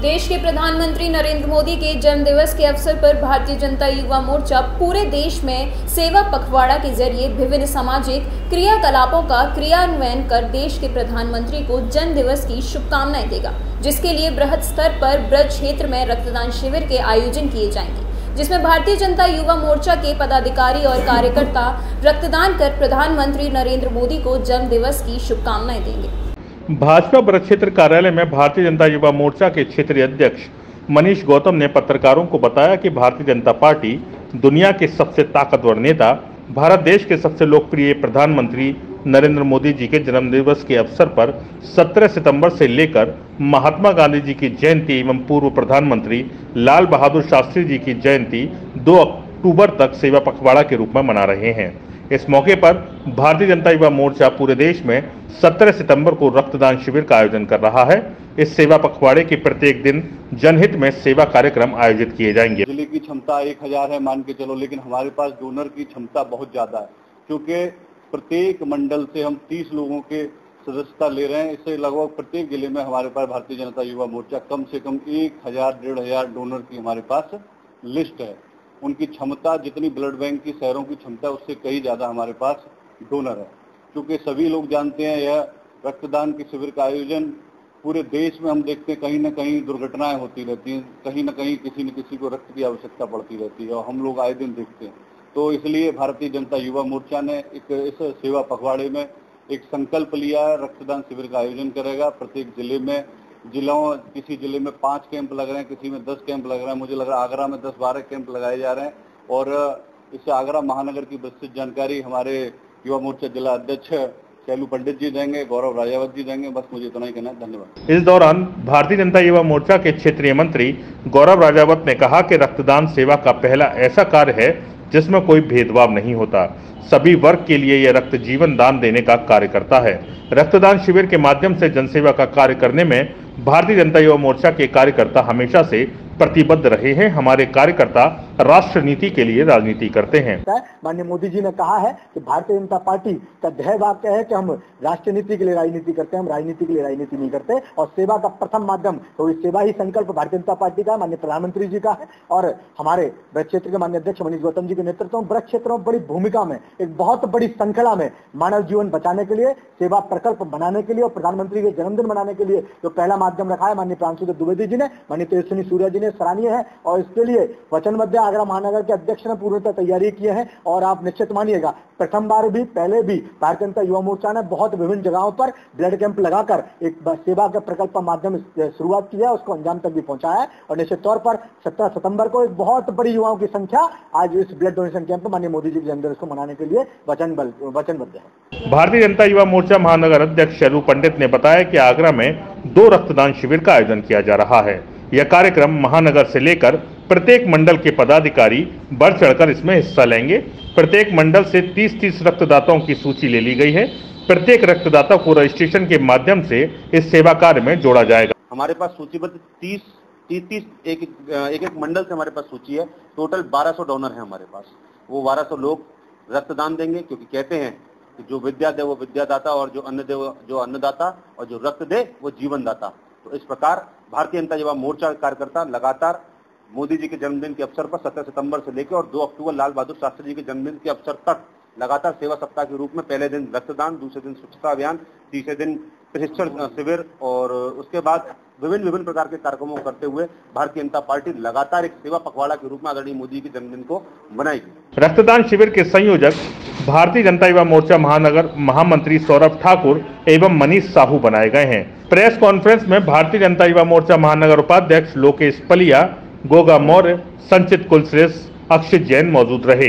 देश के प्रधानमंत्री नरेंद्र मोदी के जन्म दिवस के अवसर पर भारतीय जनता युवा मोर्चा पूरे देश में सेवा पखवाड़ा के ज़रिए विभिन्न सामाजिक क्रियाकलापों का क्रियान्वयन कर देश के प्रधानमंत्री को जन्म दिवस की शुभकामनाएँ देगा, जिसके लिए बृहद स्तर पर ब्रज क्षेत्र में रक्तदान शिविर के आयोजन किए जाएँगे, जिसमें भारतीय जनता युवा मोर्चा के पदाधिकारी और कार्यकर्ता रक्तदान कर प्रधानमंत्री नरेंद्र मोदी को जन्म दिवस की शुभकामनाएँ देंगे। भाजपा ब्रज क्षेत्र कार्यालय में भारतीय जनता युवा मोर्चा के क्षेत्रीय अध्यक्ष मनीष गौतम ने पत्रकारों को बताया कि भारतीय जनता पार्टी दुनिया के सबसे ताकतवर नेता, भारत देश के सबसे लोकप्रिय प्रधानमंत्री नरेंद्र मोदी जी के जन्म दिवस के अवसर पर 17 सितंबर से लेकर महात्मा गांधी जी की जयंती एवं पूर्व प्रधानमंत्री लाल बहादुर शास्त्री जी की जयंती 2 अक्टूबर तक सेवा पखवाड़ा के रूप में मना रहे हैं। इस मौके पर भारतीय जनता युवा मोर्चा पूरे देश में 17 सितंबर को रक्तदान शिविर का आयोजन कर रहा है। इस सेवा पखवाड़े के प्रत्येक दिन जनहित में सेवा कार्यक्रम आयोजित किए जाएँगे। ज़िले की क्षमता एक हज़ार है, मान के चलो, लेकिन हमारे पास डोनर की क्षमता बहुत ज़्यादा है, क्योंकि प्रत्येक मंडल से हम 30 लोगों के सदस्यता ले रहे हैं। इससे लगभग प्रत्येक ज़िले में हमारे पास भारतीय जनता युवा मोर्चा कम से कम एक हज़ार, डेढ़ हज़ार डोनर की हमारे पास लिस्ट है। उनकी क्षमता, जितनी ब्लड बैंक की शहरों की क्षमता, उससे कई ज़्यादा हमारे पास डोनर है। क्योंकि सभी लोग जानते हैं, यह रक्तदान के शिविर का आयोजन पूरे देश में हम देखते हैं, कहीं ना कहीं दुर्घटनाएँ होती रहती हैं, कहीं ना कहीं किसी न किसी को रक्त की आवश्यकता पड़ती रहती है, और हम लोग आए दिन देखते हैं। तो इसलिए भारतीय जनता युवा मोर्चा ने एक इस सेवा पखवाड़े में एक संकल्प लिया है, रक्तदान शिविर का आयोजन करेगा, प्रत्येक ज़िले में जिलों किसी ज़िले में पाँच कैंप लग रहे हैं, किसी में दस कैंप लग रहे हैं। मुझे लग रहा है आगरा में दस बारह कैंप लगाए जा रहे हैं। और, इससे आगरा महानगर की विस्तृत जानकारी हमारे युवा मोर्चा जिला अध्यक्ष शैलू पंडित जी देंगे, गौरव राजावत जी देंगे। बस मुझे इतना ही कहना है। धन्यवाद। इस दौरान भारतीय जनता युवा मोर्चा के क्षेत्रीय मंत्री गौरव राजावत ने कहा कि रक्तदान सेवा का पहला ऐसा कार्य है जिसमें कोई भेदभाव नहीं होता। सभी वर्ग के लिए यह रक्त जीवन दान देने का कार्य करता है। रक्तदान शिविर के माध्यम से जनसेवा का कार्य करने में भारतीय जनता युवा मोर्चा के कार्यकर्ता हमेशा से प्रतिबद्ध रहे हैं। हमारे कार्यकर्ता राष्ट्र नीति के लिए राजनीति करते हैं। माननीय मोदी जी ने कहा है कि भारतीय जनता पार्टी का ध्येय वाक्य है कि हम राष्ट्र नीति के लिए राजनीति करते हैं, हम राजनीति के लिए राजनीति नहीं करते और सेवा का प्रथम माध्यम तो सेवा ही संकल्प भारतीय जनता पार्टी का माननीय प्रधानमंत्री जी का है और हमारे ब्रज क्षेत्र के माननीय अध्यक्ष मनीष गौतम जी के नेतृत्व में ब्रज क्षेत्रों में बड़ी भूमिका में, एक बहुत बड़ी श्रृंखला में मानव जीवन बचाने के लिए, सेवा प्रकल्प बनाने के लिए और प्रधानमंत्री के जन्मदिन मनाने के लिए जो पहला माध्यम रखा है, माननीय प्रांशु द्विवेदी जी ने, माननीय तेजस्वी सूर्या जी ने सराहनीय है और इसके लिए वचनबद्ध आगरा महानगर के अध्यक्ष ने पूर्णतः तैयारी की है और आप निश्चित मानिएगा, प्रथम बार भी, पहले भी भारतीय जनता युवा मोर्चा ने बहुत विभिन्न जगहों पर ब्लड कैंप लगाकर एक सेवा के प्रकल्प माध्यम शुरुआत की है, उसको अंजाम तक भी पहुँचाया है और निश्चित तौर पर सत्रह सितंबर को एक बहुत बड़ी युवाओं की संख्या आज इस ब्लड डोनेशन कैंप माननीय मोदी जी के जन्मदिन को मनाने के लिए वचन वचनबद्ध है। भारतीय जनता युवा मोर्चा महानगर अध्यक्ष शैलू पंडित ने बताया कि आगरा में दो रक्तदान शिविर का आयोजन किया जा रहा है। यह कार्यक्रम महानगर से लेकर प्रत्येक मंडल के पदाधिकारी बढ़ चढ़कर इसमें हिस्सा लेंगे। प्रत्येक मंडल से 30-30 रक्तदाताओं की सूची ले ली गई है। प्रत्येक रक्तदाता को रजिस्ट्रेशन के माध्यम से इस सेवा कार्य में जोड़ा जाएगा। हमारे पास सूचीबद्ध तीस तीस तीस एक एक एक मंडल से हमारे पास सूची है। टोटल 1200 डोनर है हमारे पास। वो 1200 लोग रक्तदान देंगे क्योंकि कहते हैं कि जो विद्या दे वो विद्यादाता और जो अन्न दे वो, जो अन्नदाता और जो रक्त दे वो जीवनदाता। तो इस प्रकार भारतीय जनता युवा मोर्चा कार्यकर्ता लगातार मोदी जी के जन्मदिन के अवसर पर 17 सितंबर से लेकर और 2 अक्टूबर लाल बहादुर शास्त्री जी के जन्मदिन के अवसर तक लगातार सेवा सप्ताह के रूप में पहले दिन रक्तदान, दूसरे दिन स्वच्छता अभियान, तीसरे दिन प्रशिक्षण शिविर और उसके बाद विभिन्न विभिन्न प्रकार के कार्यक्रमों करते हुए भारतीय जनता पार्टी लगातार एक सेवा पखवाड़ा के रूप में आदरणीय मोदी के जन्मदिन को मनाएगी। रक्तदान शिविर के संयोजक भारतीय जनता युवा मोर्चा महानगर महामंत्री सौरभ ठाकुर एवं मनीष साहू बनाए गए हैं। प्रेस कॉन्फ्रेंस में भारतीय जनता युवा मोर्चा महानगर उपाध्यक्ष लोकेश पलिया गोगा मौर्य संचित कुलश्रेष्ठ अक्षित जैन मौजूद रहे।